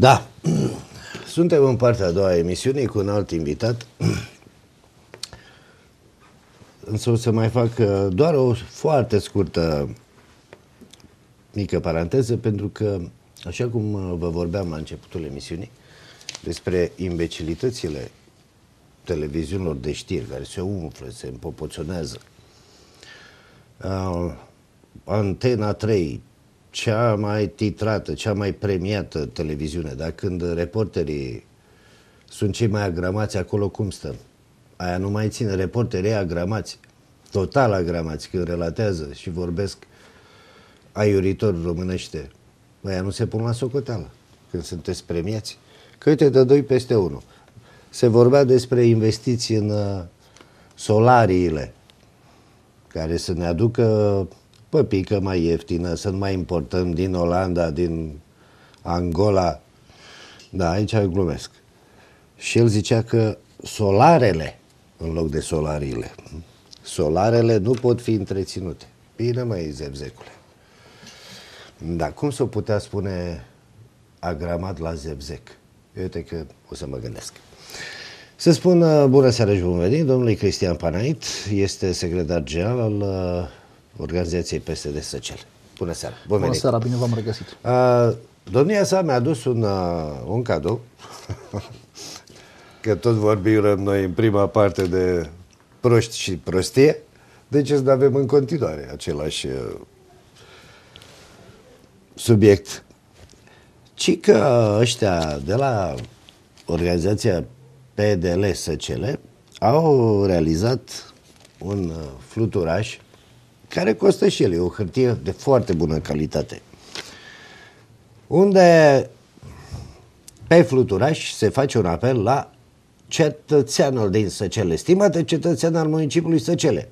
Da, suntem în partea a doua a emisiunii cu un alt invitat. Însă o să mai fac uh, doar o foarte scurtă mică paranteză, pentru că, așa cum uh, vă vorbeam la începutul emisiunii, despre imbecilitățile televiziunilor de știri care se umflă, se împopoționează. Uh, Antena 3, cea mai titrată, cea mai premiată televiziune, dar când reporterii sunt cei mai agramați, acolo cum stăm? Aia nu mai ține, reporterii agramați, total agramați, când relatează și vorbesc aiuritor românește. Aia nu se pun la socoteală când sunteți premiați. Că uite, de doi peste unul. Se vorbea despre investiții în uh, solariile care să ne aducă păpică mai ieftină, să nu mai importăm din Olanda, din Angola. Da, aici glumesc. Și el zicea că solarele, în loc de solariile, solarele nu pot fi întreținute. Bine, mai zevzecule. Da, cum să putea spune agramat la zevzec? Uite că o să mă gândesc. Să spun uh, bună seara și bun venit domnului Cristian Panait, este secretar general al uh, organizației PSD Săcel. Bună seara, bun Bună seara, bine v-am regăsit. Uh, domnia sa mi-a adus un, uh, un cadou, că tot vorbim noi în prima parte de proști și prostie, deci să avem în continuare același uh, subiect. Ci că ăștia de la organizația PDL SCL au realizat un uh, fluturaș care costă și el, e o hârtie de foarte bună calitate. Unde pe fluturaș se face un apel la cetățeanul din Săcele. Stimate cetățean al municipiului Săcele,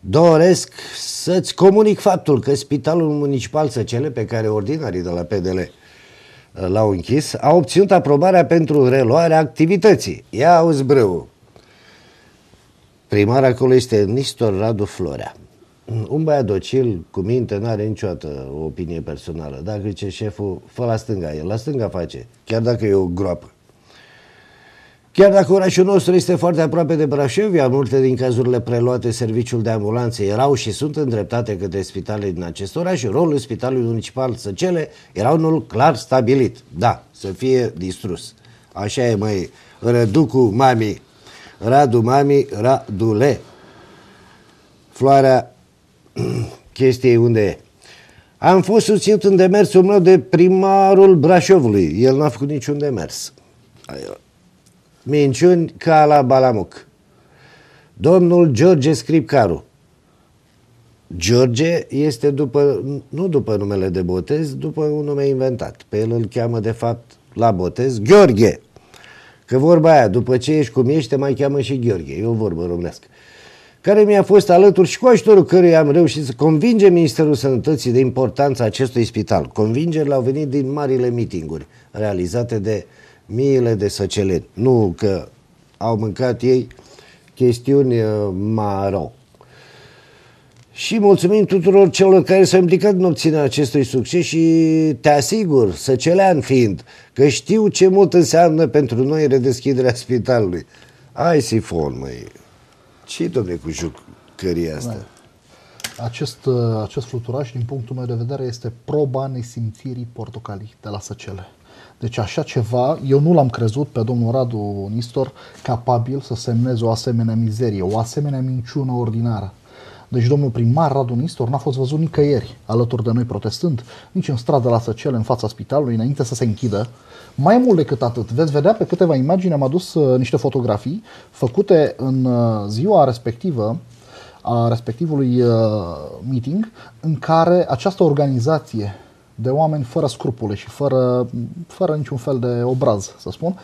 doresc să-ți comunic faptul că Spitalul Municipal Săcele, pe care ordinarii de la PDL uh, l-au închis, a obținut aprobarea pentru reluarea activității. Ia auzi brâu. Primar acolo este Nistor Radu Florea. Un băiat docil, cu minte, nu are niciodată o opinie personală. Dacă zice șeful, fă la stânga, el la stânga face, chiar dacă e o groapă. Chiar dacă orașul nostru este foarte aproape de Brașov, iar multe din cazurile preluate serviciul de ambulanțe erau și sunt îndreptate către spitale din acest oraș, rolul spitalului municipal Săcele era unul clar stabilit. Da, să fie distrus. Așa e, măi, Răducu mami, Radu mami, Radule. Floarea chestiei unde e. Am fost susținut în demersul meu de primarul Brașovului. El n-a făcut niciun demers. Minciuni ca la Balamuc. Domnul George Scripcaru. George este după, nu după numele de botez, după un nume inventat. Pe el îl cheamă de fapt la botez Gheorghe. Că vorba aia, după ce ești cum ești, te mai cheamă și Gheorghe. E o vorbă românească care mi-a fost alături și cu ajutorul căruia am reușit să convinge Ministerul Sănătății de importanța acestui spital. Convingerile au venit din marile mitinguri realizate de miile de săceleni. Nu că au mâncat ei chestiuni uh, maro. Și mulțumim tuturor celor care s-au implicat în obținerea acestui succes și te asigur, săcelean fiind, că știu ce mult înseamnă pentru noi redeschiderea spitalului. Ai sifon, măi ce domne cu jucăria asta? Acest, uh, acest fluturaș, din punctul meu de vedere, este proba nesimțirii portocalii de la Săcele. Deci așa ceva, eu nu l-am crezut pe domnul Radu Nistor capabil să semneze o asemenea mizerie, o asemenea minciună ordinară. Deci domnul primar Radu Nistor n-a fost văzut nicăieri alături de noi protestând, nici în stradă la Săcele, în fața spitalului, înainte să se închidă. Mai mult decât atât, veți vedea pe câteva imagini, am adus uh, niște fotografii făcute în uh, ziua respectivă a respectivului uh, meeting, în care această organizație de oameni fără scrupule și fără, fără niciun fel de obraz, să spun,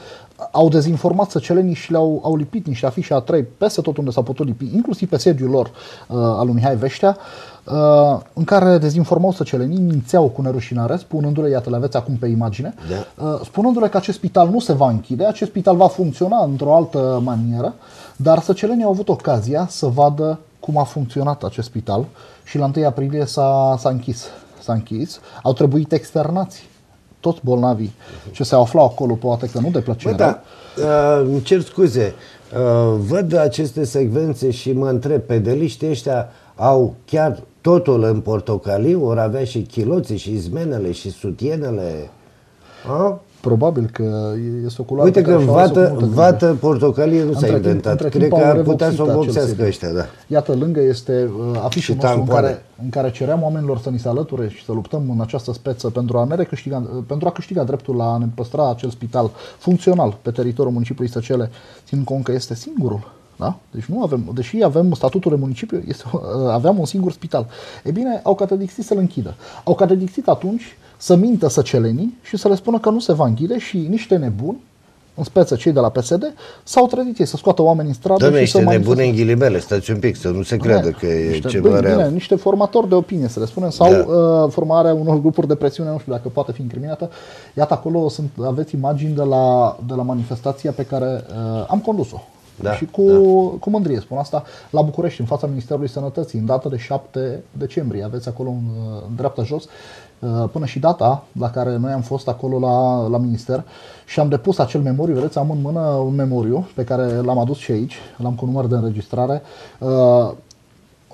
au dezinformat săcelenii și le-au au lipit niște afișe a trei peste tot unde s-au putut lipi, inclusiv pe sediul lor uh, al lui Mihai Veștea, uh, în care dezinformau săcelenii, mințeau cu nerușinare, spunându-le, iată, le aveți acum pe imagine, da. uh, spunându-le că acest spital nu se va închide, acest spital va funcționa într-o altă manieră, dar săcelenii au avut ocazia să vadă cum a funcționat acest spital și la 1 aprilie s-a, s-a închis. S-a închis. Au trebuit externați toți bolnavii ce se aflau acolo, poate că nu de plăcere. Bă, da, uh, îmi cer scuze, uh, văd aceste secvențe și mă întreb, pedeliștii ăștia au chiar totul în portocaliu, ori avea și chiloții și izmenele și sutienele. A? Probabil că este o culoare Uite pe că care și-o ales-o cu vată, multă vată grijă. portocalie nu s-a Între timp- inventat. între Cred timp că au ar putea să o revopsit acel vopsească sediu. ăștia, da. Iată, lângă este uh, afișul Și nostru în tampoane. care, în care ceream oamenilor să ni se alăture și să luptăm în această speță pentru a, ne recâștiga, uh, pentru a câștiga dreptul la a ne păstra acel spital funcțional pe teritoriul municipiului Săcele, ținând cont că este singurul. Da? Deci nu avem, deși avem statutul de municipiu, este, uh, aveam un singur spital. E bine, au catedixit să-l închidă. Au catedixit atunci să mintă săcelenii și să le spună că nu se va închide și niște nebuni, în speță cei de la PSD, s-au trezit ei să scoată oameni în stradă Doamne, și să ești nebune manifeste. în ghilimele, stați un pic, să nu se creadă că e niște, ceva bine, real. Bine, niște formatori de opinie, să le spunem, sau Da. uh, formarea unor grupuri de presiune, nu știu dacă poate fi incriminată. Iată, acolo sunt, aveți imagini de la, de la manifestația pe care uh, am condus-o. Da, și cu, cu mândrie spun asta, la București, în fața Ministerului Sănătății, în data de 7 decembrie. Aveți acolo în, uh, în dreapta jos, uh, până și data la care noi am fost acolo la, la minister și am depus acel memoriu. Vedeți, am în mână un memoriu pe care l-am adus și aici, l-am cu număr de înregistrare. Uh,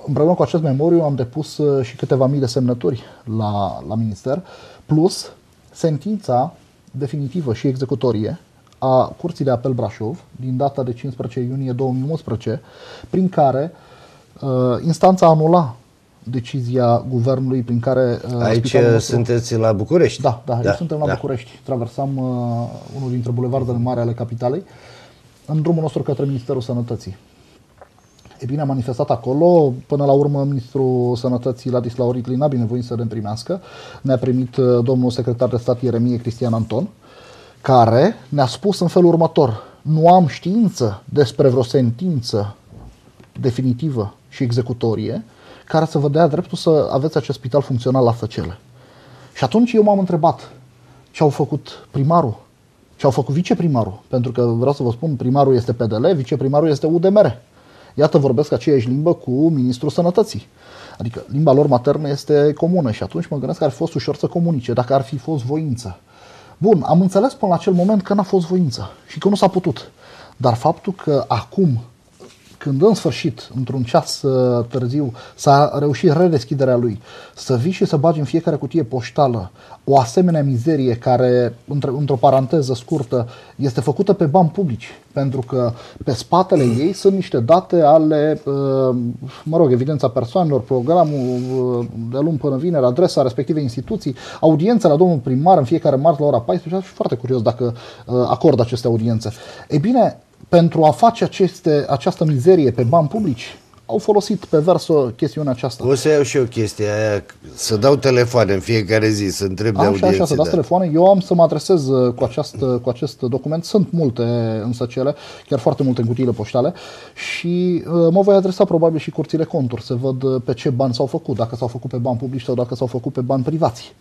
împreună cu acest memoriu am depus uh, și câteva mii de semnături la, la minister, plus sentința definitivă și executorie a Curții de Apel Brașov din data de 15 iunie 2011, prin care uh, instanța anula decizia guvernului prin care uh, Aici spitalul nostru- sunteți la București. da, da, da suntem la da. București. Traversam uh, unul dintre bulevardele mari ale capitalei în drumul nostru către Ministerul Sănătății. E bine, a manifestat acolo, până la urmă Ministrul Sănătății Ladislau Ritlin a binevoit să ne primească. Ne-a primit uh, domnul secretar de stat Ieremie Cristian Anton, care ne-a spus în felul următor, nu am știință despre vreo sentință definitivă și executorie care să vă dea dreptul să aveți acest spital funcțional la Făcele. Și atunci eu m-am întrebat ce au făcut primarul, ce au făcut viceprimarul, pentru că vreau să vă spun, primarul este PDL, viceprimarul este UDMR. Iată, vorbesc aceeași limbă cu ministrul sănătății. Adică limba lor maternă este comună și atunci mă gândesc că ar fi fost ușor să comunice, dacă ar fi fost voință. Bun, am înțeles până la acel moment că n-a fost voință și că nu s-a putut. Dar faptul că acum, când în sfârșit, într-un ceas uh, târziu, s-a reușit redeschiderea lui, să vii și să bagi în fiecare cutie poștală o asemenea mizerie care, între, într-o paranteză scurtă, este făcută pe bani publici, pentru că pe spatele ei sunt niște date ale, uh, mă rog, evidența persoanelor, programul uh, de luni până vineri, adresa respectivei instituții, audiența la domnul primar în fiecare marți la ora 14, aș fi foarte curios dacă uh, acordă aceste audiențe. Ei bine, pentru a face aceste, această mizerie pe bani publici, au folosit pe verso chestiunea aceasta. O să iau și eu chestia aia, să dau telefoane în fiecare zi, să întreb de Așa, audiențe. așa, să dați da. telefoane. Eu am să mă adresez uh, cu acest, uh, cu acest document. Sunt multe însă cele, chiar foarte multe în cutiile poștale și uh, mă voi adresa probabil și curțile conturi să văd uh, pe ce bani s-au făcut, dacă s-au făcut pe bani publici sau dacă s-au făcut pe bani privați.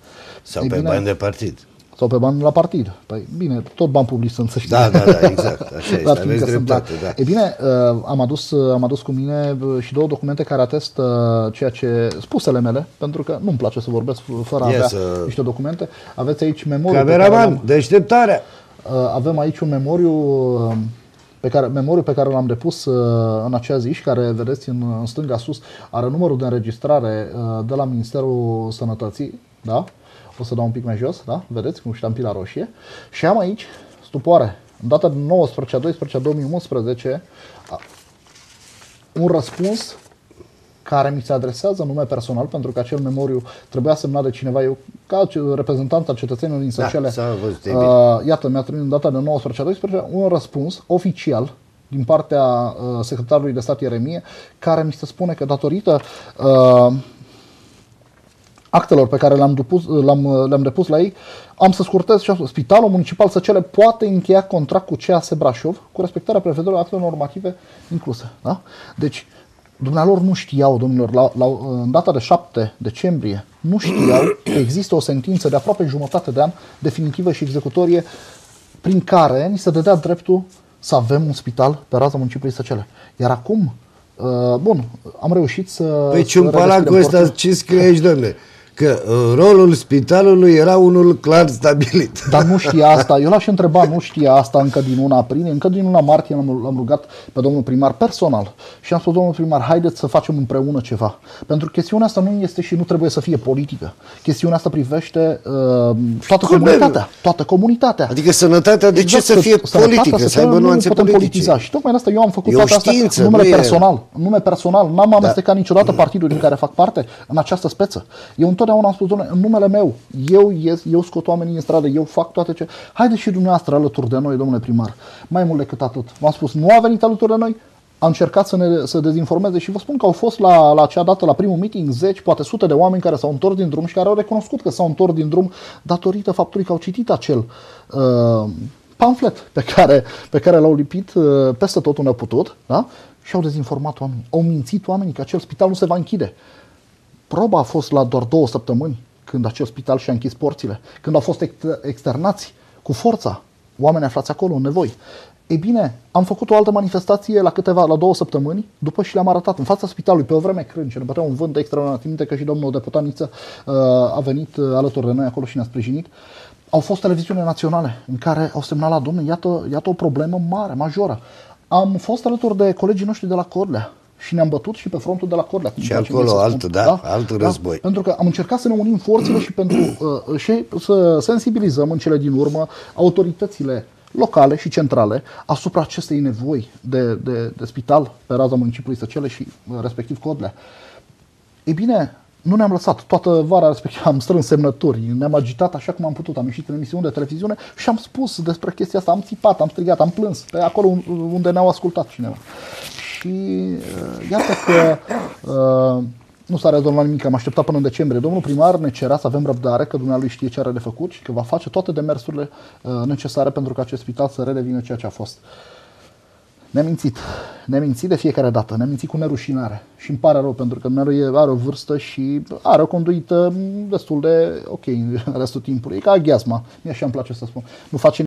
Sau Ei pe bine, bani de partid. Sau pe bani la partid. Păi bine, tot bani publici sunt, să știi. Da, da, da, exact. Așa este. Dar Aveți fiindcă sunt dreptate, la- da. E bine, uh, am adus, uh, am adus cu mine uh, și două documente care atestă ceea ce spusele mele, pentru că nu-mi place să vorbesc fără a Yes, avea uh, niște documente. Aveți aici memoriu. pe care Cameraman, l-am- deșteptarea! Uh, avem aici un memoriu uh, pe care, memoriu pe care l-am depus uh, în acea zi și care, vedeți în, în stânga sus, are numărul de înregistrare uh, de la Ministerul Sănătății, da? O să dau un pic mai jos, da? Vedeți cu ștampila roșie. Și am aici, stupoare, în data de 19 a 12 a 2011, a- un răspuns care mi se adresează în nume personal, pentru că acel memoriu trebuia semnat de cineva, eu ca ce- reprezentant al cetățenilor din Da, Săcele. s-a văzut, e bine. uh, iată, mi-a trimis în data de 19 a 12 un răspuns oficial din partea uh, secretarului de stat Ieremie, care mi se spune că datorită uh, actelor pe care le-am depus, le-am, le-am depus la ei, am să scurtez și am spus, Spitalul Municipal Săcele poate încheia contract cu CAS Brașov cu respectarea prevederilor actelor normative incluse. Da? Deci, dumnealor nu știau, domnilor, la, la, în data de 7 decembrie, nu știau că există o sentință de aproape jumătate de an, definitivă și executorie, prin care ni se dădea dreptul să avem un spital pe raza municipiului Săcele. Iar acum, uh, bun, am reușit să... Păi să ciumpalacul redeschidem ăsta, porțile. ce scrie aici, domne? Că uh, rolul spitalului era unul clar stabilit. Dar nu știa asta. Eu l-aș întreba, nu știa asta încă din luna aprilie, încă din luna martie l-am, l-am rugat pe domnul primar personal și am spus, domnul primar, haideți să facem împreună ceva. Pentru că chestiunea asta nu este și nu trebuie să fie politică. Chestiunea asta privește uh, toată Cum comunitatea. Toată comunitatea. Adică sănătatea de ce Exact, să fie sănătatea, politică, să aibă nu nuanțe putem politice? politiza. Și tocmai de asta eu am făcut E o toate astea știință, în numele nu e- Da. personal. În nume personal. N-am amestecat niciodată partidul din care fac parte în această speță. Eu întotdeauna am spus, domnule, în numele meu, eu ies, eu scot oamenii în stradă, eu fac toate ce... Haideți și dumneavoastră alături de noi, domnule primar. Mai mult decât atât. V-am spus, nu a venit alături de noi, a încercat să ne să dezinformeze și vă spun că au fost la, la acea dată, la primul meeting, zeci, poate sute de oameni care s-au întors din drum și care au recunoscut că s-au întors din drum datorită faptului că au citit acel uh, pamflet pe care, pe care l-au lipit uh, peste tot unde au putut da? și au dezinformat oamenii. Au mințit oamenii că acel spital nu se va închide. Proba a fost la doar două săptămâni când acel spital și-a închis porțile, când au fost ex- externați cu forța oameni aflați acolo în nevoi. Ei bine, am făcut o altă manifestație la câteva, la două săptămâni, după și le-am arătat în fața spitalului, pe o vreme crânce, ne bătea un vânt extraordinar. Țin minte că și domnul deputat Niță uh, a venit uh, alături de noi acolo și ne-a sprijinit. Au fost televiziune naționale în care au semnalat, domnule, iată, iată o problemă mare, majoră. Am fost alături de colegii noștri de la Cordlea și ne-am bătut și pe frontul de la Cordlea. cum Și place mie acolo să spun. alt, da, alt război. Pentru că am încercat să ne unim forțele și pentru uh, și să sensibilizăm în cele din urmă autoritățile locale și centrale asupra acestei nevoi de, de, de spital pe raza municipiului Săcele și uh, respectiv Codlea. Ei bine, nu ne-am lăsat. Toată vara respectiv am strâns semnături, ne-am agitat așa cum am putut. Am ieșit în emisiuni de televiziune și am spus despre chestia asta. Am țipat, am strigat, am plâns pe acolo unde ne-au ascultat cineva. Și uh, iată că uh, nu s-a rezolvat nimic, am așteptat până în decembrie. Domnul primar ne cerea să avem răbdare, că dumnealui știe ce are de făcut și că va face toate demersurile uh, necesare pentru ca acest spital să redevină ceea ce a fost. Ne-a mințit. Ne-a mințit de fiecare dată. Ne-a mințit cu nerușinare. Și îmi pare rău pentru că Neru are o vârstă și are o conduită destul de ok în restul timpului. E ca gheasma. Mie așa îmi place să spun. Nu face